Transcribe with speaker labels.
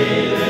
Speaker 1: Ele